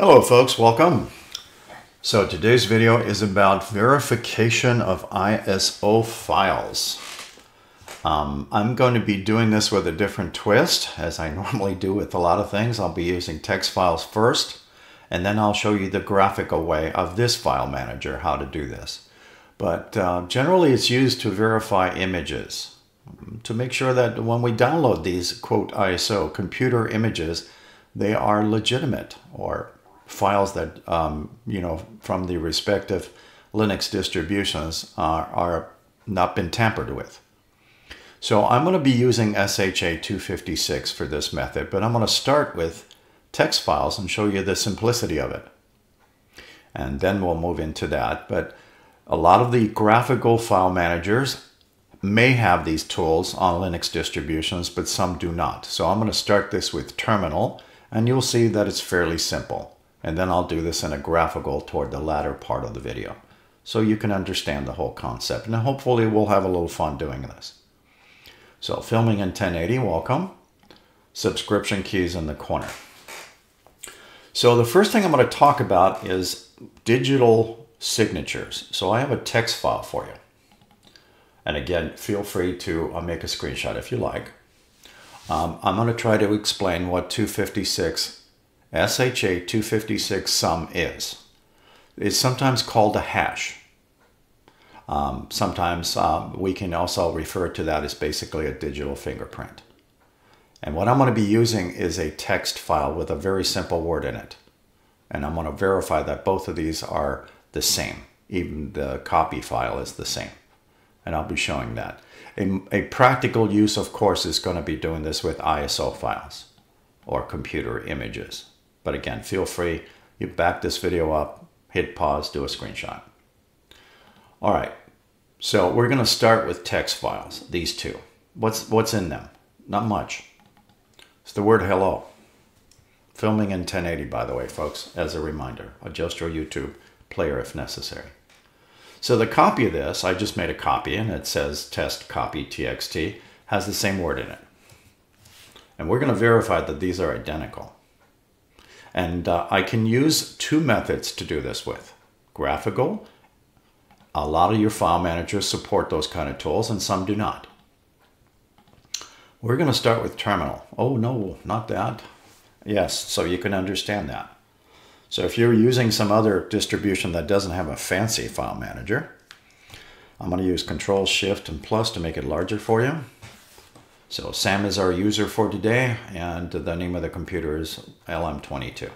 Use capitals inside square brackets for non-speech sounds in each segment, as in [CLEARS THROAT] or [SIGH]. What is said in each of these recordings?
Hello folks, welcome. So today's video is about verification of ISO files. Um, I'm going to be doing this with a different twist, as I [LAUGHS] normally do with a lot of things. I'll be using text files first, and then I'll show you the graphical way of this file manager, how to do this. But uh, generally it's used to verify images, to make sure that when we download these, quote, ISO computer images, they are legitimate or files that, um, you know, from the respective Linux distributions are, are not been tampered with. So I'm going to be using SHA 256 for this method, but I'm going to start with text files and show you the simplicity of it. And then we'll move into that. But a lot of the graphical file managers may have these tools on Linux distributions, but some do not. So I'm going to start this with terminal, and you'll see that it's fairly simple. And then I'll do this in a graphical toward the latter part of the video. So you can understand the whole concept. And hopefully we'll have a little fun doing this. So filming in 1080, welcome. Subscription keys in the corner. So the first thing I'm going to talk about is digital signatures. So I have a text file for you. And again, feel free to uh, make a screenshot if you like. Um, I'm going to try to explain what 256 SHA 256 sum is. It's sometimes called a hash. Um, sometimes um, we can also refer to that as basically a digital fingerprint. And what I'm going to be using is a text file with a very simple word in it. And I'm going to verify that both of these are the same. Even the copy file is the same. And I'll be showing that. A, a practical use, of course, is going to be doing this with ISO files or computer images. But again, feel free, you back this video up, hit pause, do a screenshot. All right, so we're gonna start with text files, these two. What's, what's in them? Not much. It's the word hello. Filming in 1080, by the way, folks, as a reminder. Adjust your YouTube player if necessary. So the copy of this, I just made a copy and it says test copy txt, has the same word in it. And we're going to verify that these are identical. And uh, I can use two methods to do this with. Graphical, a lot of your file managers support those kind of tools and some do not. We're going to start with terminal. Oh no, not that. Yes, so you can understand that. So if you're using some other distribution that doesn't have a fancy file manager, I'm going to use Control Shift and Plus to make it larger for you. So Sam is our user for today, and the name of the computer is LM22.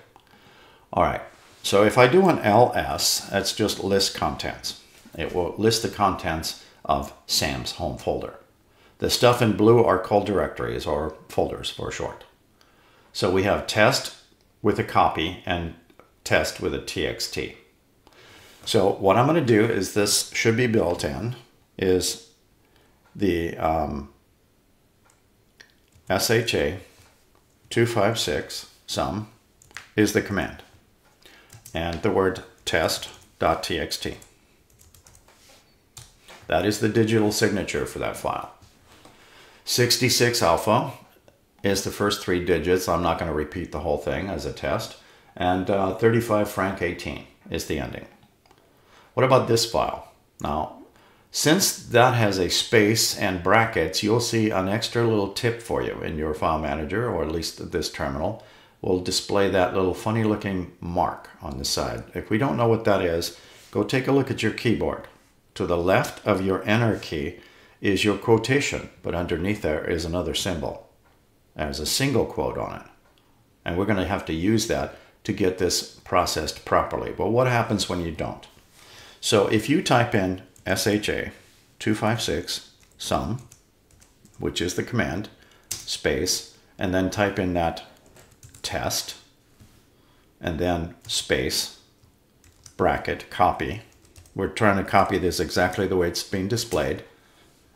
All right, so if I do an ls, that's just list contents. It will list the contents of Sam's home folder. The stuff in blue are called directories or folders for short. So we have test with a copy and test with a txt. So what I'm going to do is this should be built in, is the um, SHA 256 sum is the command and the word test.txt. That is the digital signature for that file. 66 alpha is the first three digits. I'm not going to repeat the whole thing as a test. And uh, 35 franc 18 is the ending. What about this file? Now, since that has a space and brackets, you'll see an extra little tip for you in your file manager, or at least this terminal, will display that little funny looking mark on the side. If we don't know what that is, go take a look at your keyboard. To the left of your enter key is your quotation, but underneath there is another symbol. There's a single quote on it. And we're going to have to use that to get this processed properly. But what happens when you don't? So if you type in SHA 256 sum, which is the command, space, and then type in that test, and then space, bracket, copy. We're trying to copy this exactly the way it's being displayed.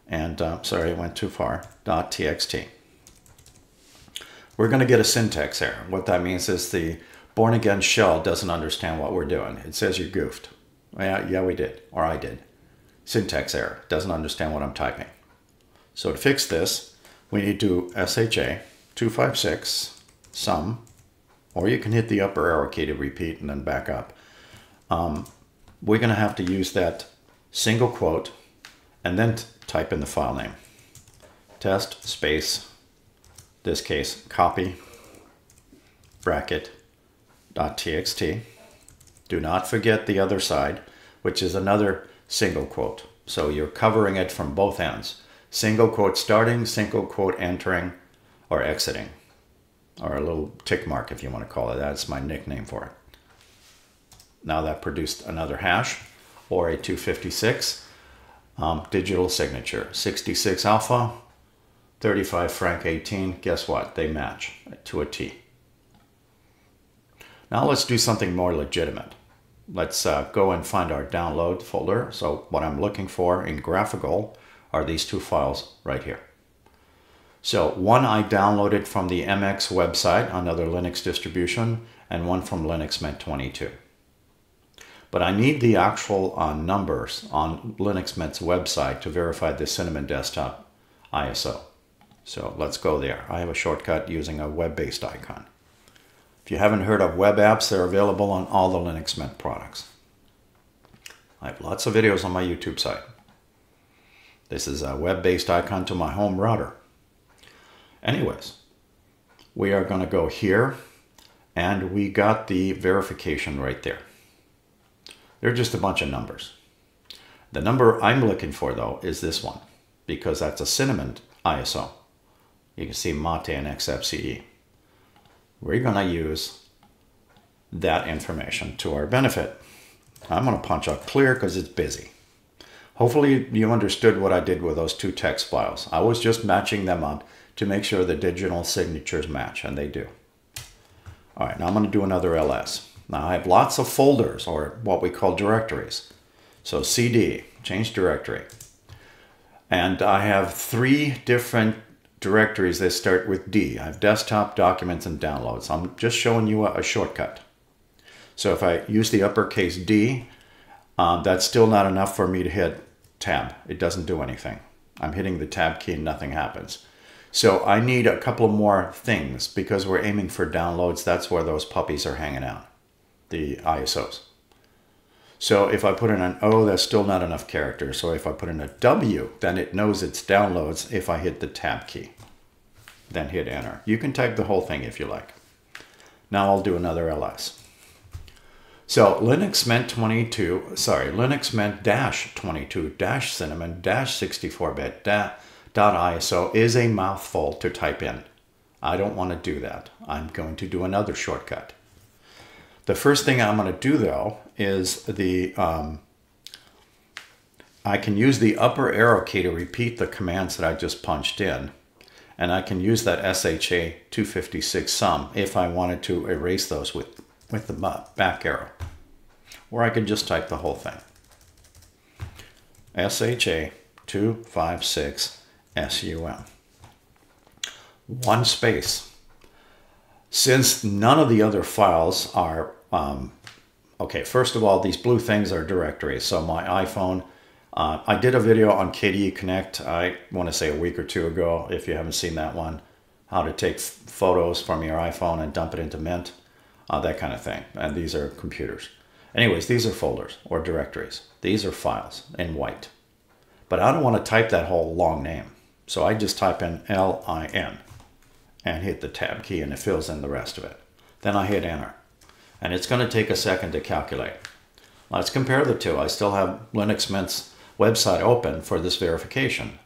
And uh, sorry, I went too far, dot txt. We're going to get a syntax error. What that means is the Bourne again shell doesn't understand what we're doing. It says you goofed. Yeah, yeah, we did, or I did syntax error, doesn't understand what I'm typing. So to fix this, we need to SHA 256 sum or you can hit the upper arrow key to repeat and then back up. Um, we're going to have to use that single quote and then type in the file name. Test space, this case, copy, bracket, dot txt. Do not forget the other side, which is another single quote. So you're covering it from both ends. Single quote starting, single quote entering or exiting. Or a little tick mark if you want to call it. That's my nickname for it. Now that produced another hash or a 256 um, digital signature. 66 alpha, 35 franc 18. Guess what? They match to a T. Now let's do something more legitimate. Let's uh, go and find our download folder. So what I'm looking for in graphical are these two files right here. So one I downloaded from the MX website, another Linux distribution, and one from Linux Mint 22. But I need the actual uh, numbers on Linux Mint's website to verify the Cinnamon Desktop ISO. So let's go there. I have a shortcut using a web-based icon. If you haven't heard of web apps, they're available on all the Linux Mint products. I have lots of videos on my YouTube site. This is a web-based icon to my home router. Anyways, we are going to go here and we got the verification right there. They're just a bunch of numbers. The number I'm looking for though is this one because that's a Cinnamon ISO. You can see Mate and XFCE we're going to use that information to our benefit. I'm going to punch out clear because it's busy. Hopefully you understood what I did with those two text files. I was just matching them up to make sure the digital signatures match, and they do. All right, now I'm going to do another ls. Now I have lots of folders, or what we call directories. So cd, change directory. And I have three different directories that start with D. I have desktop, documents, and downloads. I'm just showing you a, a shortcut. So if I use the uppercase D, um, that's still not enough for me to hit tab. It doesn't do anything. I'm hitting the tab key and nothing happens. So I need a couple more things because we're aiming for downloads. That's where those puppies are hanging out, the ISOs. So if I put in an O, that's still not enough characters. So if I put in a W, then it knows it's downloads if I hit the tab key. Then hit enter. You can type the whole thing if you like. Now I'll do another ls. So Linux Mint 22, sorry, Linux Mint dash 22 dash cinnamon dash 64-bit dot ISO is a mouthful to type in. I don't want to do that. I'm going to do another shortcut. The first thing I'm going to do though is the, um, I can use the upper arrow key to repeat the commands that I just punched in. And I can use that SHA 256 sum if I wanted to erase those with, with the back arrow. Or I can just type the whole thing. SHA 256 SUM. One space. Since none of the other files are um, okay, first of all, these blue things are directories. So my iPhone, uh, I did a video on KDE Connect, I want to say a week or two ago, if you haven't seen that one, how to take photos from your iPhone and dump it into Mint, uh, that kind of thing. And these are computers. Anyways, these are folders or directories. These are files in white. But I don't want to type that whole long name. So I just type in L-I-N and hit the tab key and it fills in the rest of it. Then I hit enter and it's going to take a second to calculate. Let's compare the two. I still have Linux Mint's website open for this verification.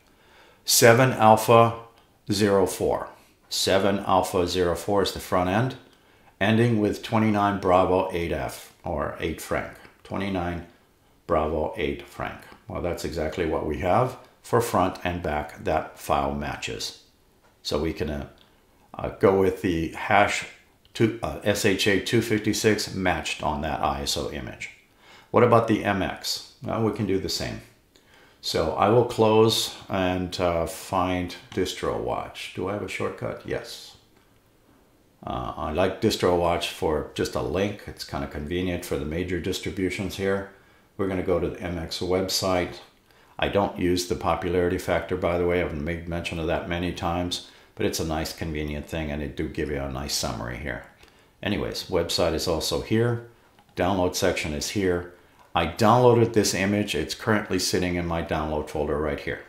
7 alpha 04. 7 alpha 04 is the front end, ending with 29 bravo 8f or 8 franc. 29 bravo 8 franc. Well, that's exactly what we have for front and back. That file matches. So we can uh, uh, go with the hash two, uh, SHA 256 matched on that ISO image. What about the MX? Well, we can do the same. So I will close and uh, find DistroWatch. Do I have a shortcut? Yes. Uh, I like DistroWatch for just a link. It's kind of convenient for the major distributions here. We're going to go to the MX website. I don't use the popularity factor, by the way. I've made mention of that many times but it's a nice convenient thing and it do give you a nice summary here. Anyways, website is also here. Download section is here. I downloaded this image. It's currently sitting in my download folder right here.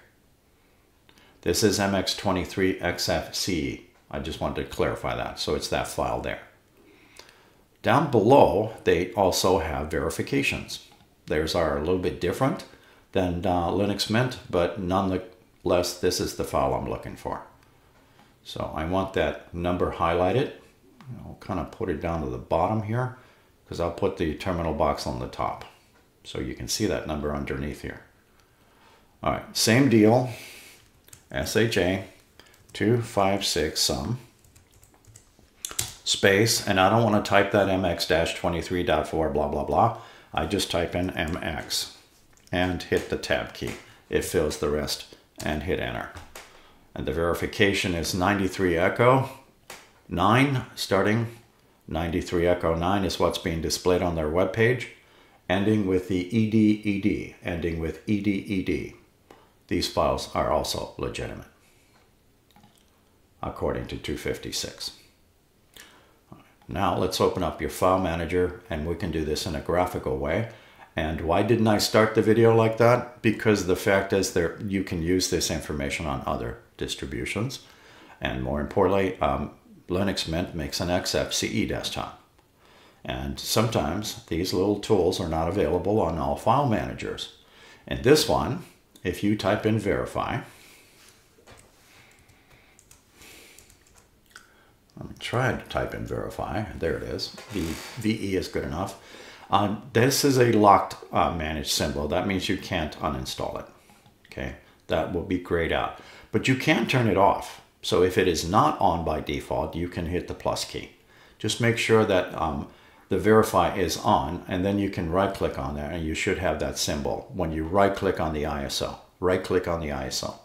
This is MX23XFCE. I just wanted to clarify that. So it's that file there. Down below, they also have verifications. Theirs are a little bit different than uh, Linux Mint, but nonetheless, this is the file I'm looking for. So I want that number highlighted. I'll kind of put it down to the bottom here because I'll put the terminal box on the top. So you can see that number underneath here. All right, same deal. SHA 256 sum space, and I don't want to type that mx-23.4 blah blah blah. I just type in mx and hit the tab key. It fills the rest and hit enter. And the verification is 93 echo 9 starting 93 echo 9 is what's being displayed on their web page ending with the EDED, ending with EDED. These files are also legitimate, according to 256. Now let's open up your file manager and we can do this in a graphical way. And why didn't I start the video like that? Because the fact is there you can use this information on other distributions. And more importantly, um, Linux Mint makes an XFCE desktop. And sometimes these little tools are not available on all file managers. In this one, if you type in verify, let me try to type in verify, there it is, the VE is good enough. Uh, this is a locked uh, managed symbol. That means you can't uninstall it. Okay, that will be grayed out. But you can turn it off. So if it is not on by default, you can hit the plus key. Just make sure that um, the verify is on and then you can right click on there and you should have that symbol when you right click on the ISO. Right click on the ISO.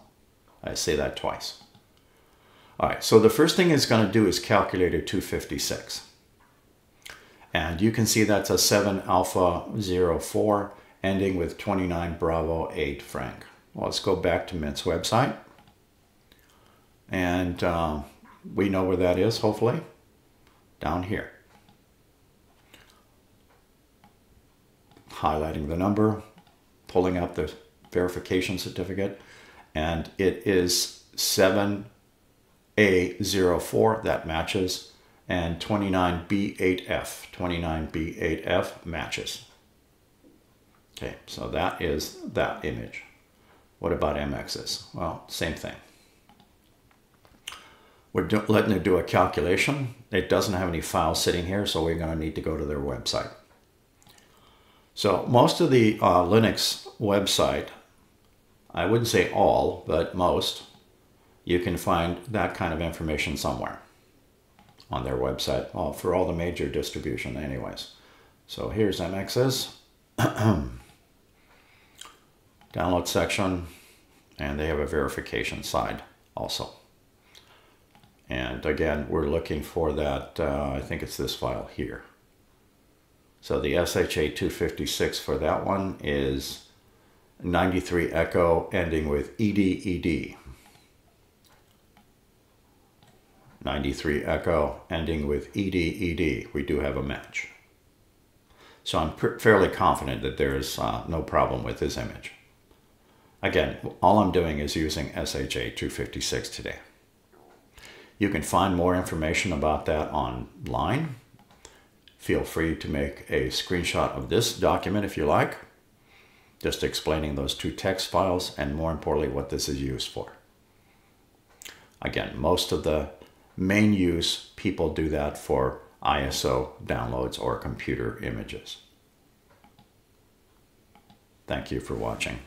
I say that twice. All right, so the first thing it's going to do is calculate a 256. And you can see that's a 7 alpha 04 ending with 29 bravo 8 franc. Well, let's go back to Mint's website. And uh, we know where that is, hopefully, down here. highlighting the number, pulling up the verification certificate, and it is 7A04, that matches, and 29B8F, 29B8F matches. Okay, so that is that image. What about MX's? Well, same thing. We're letting it do a calculation. It doesn't have any files sitting here, so we're going to need to go to their website. So most of the uh, Linux website, I wouldn't say all, but most, you can find that kind of information somewhere on their website well, for all the major distribution anyways. So here's MX's [CLEARS THROAT] download section and they have a verification side also. And again, we're looking for that, uh, I think it's this file here. So the SHA 256 for that one is 93 echo ending with EDED. 93 echo ending with EDED. We do have a match. So I'm fairly confident that there is uh, no problem with this image. Again, all I'm doing is using SHA 256 today. You can find more information about that online Feel free to make a screenshot of this document if you like, just explaining those two text files and more importantly what this is used for. Again, most of the main use, people do that for ISO downloads or computer images. Thank you for watching.